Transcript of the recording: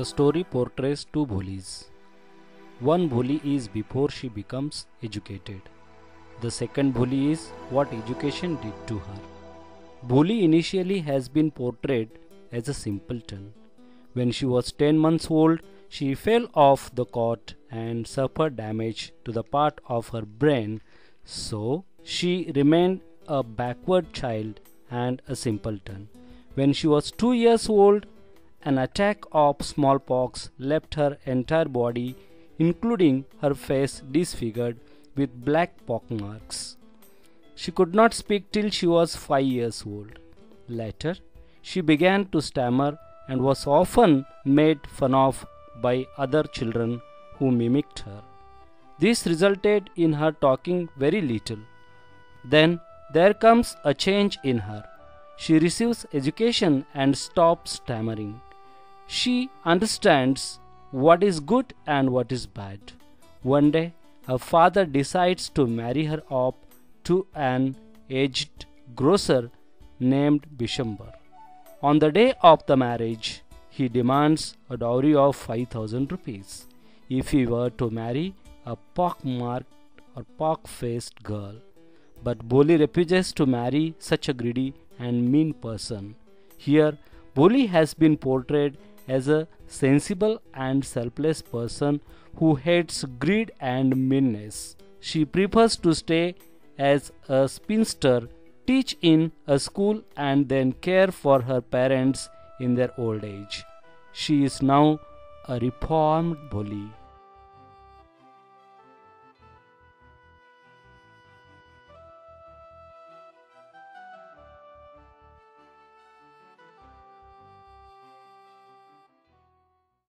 The story portrays two Bholis. One Bholi is before she becomes educated. The second Bholi is what education did to her. Bholi initially has been portrayed as a simpleton. When she was 10 months old, she fell off the cot and suffered damage to the part of her brain, so she remained a backward child and a simpleton. When she was 2 years old, an attack of smallpox left her entire body, including her face, disfigured with black pockmarks. She could not speak till she was five years old. Later, she began to stammer and was often made fun of by other children who mimicked her. This resulted in her talking very little. Then there comes a change in her. She receives education and stops stammering. She understands what is good and what is bad. One day, her father decides to marry her off to an aged grocer named Bishambar. On the day of the marriage, he demands a dowry of 5000 rupees if he were to marry a pock-marked or pock-faced girl. But Bholi refuses to marry such a greedy and mean person. Here, Bholi has been portrayed as a sensible and selfless person who hates greed and meanness. She prefers to stay as a spinster, teach in a school, and then care for her parents in their old age. She is now a reformed Bholi.